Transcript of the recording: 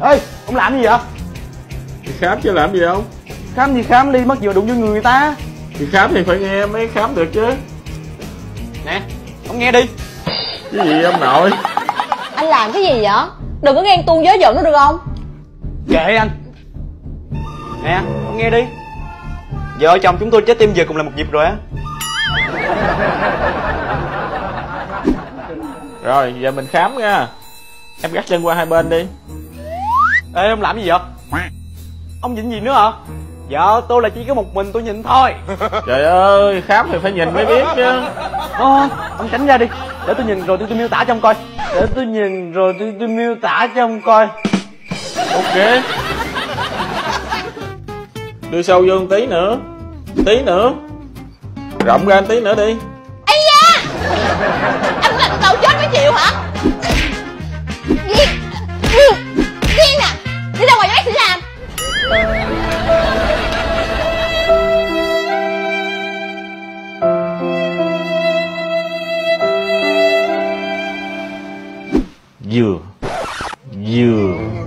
ê ông làm gì vậy? Thì khám chứ làm gì đâu khám gì khám ly mất vừa đụng vô người người ta. Thì khám thì phải nghe mới khám được chứ. Nè ông nghe đi. Cái gì ông nội? Anh làm cái gì vậy? Đừng có ghen tuông giới giận nó được không? Kệ anh. Nè ông nghe đi. Vợ chồng chúng tôi trái tim giờ cùng là một nhịp rồi á. Rồi giờ mình khám nha. Em gác chân qua hai bên đi ê ông làm gì vậy? Ông nhìn gì nữa hả? Vợ tôi là chỉ có một mình tôi nhìn thôi. Trời ơi khám thì phải nhìn mới biết chứ. Ờ, ông tránh ra đi. Để tôi nhìn rồi tôi, tôi miêu tả cho ông coi. Để tôi nhìn rồi tôi, tôi miêu tả cho ông coi. Ok. Đưa sâu vô một tí nữa. Tí nữa. Rộng ra một tí nữa đi. Ây da! Anh làm tàu chết mới chịu hả vừa vừa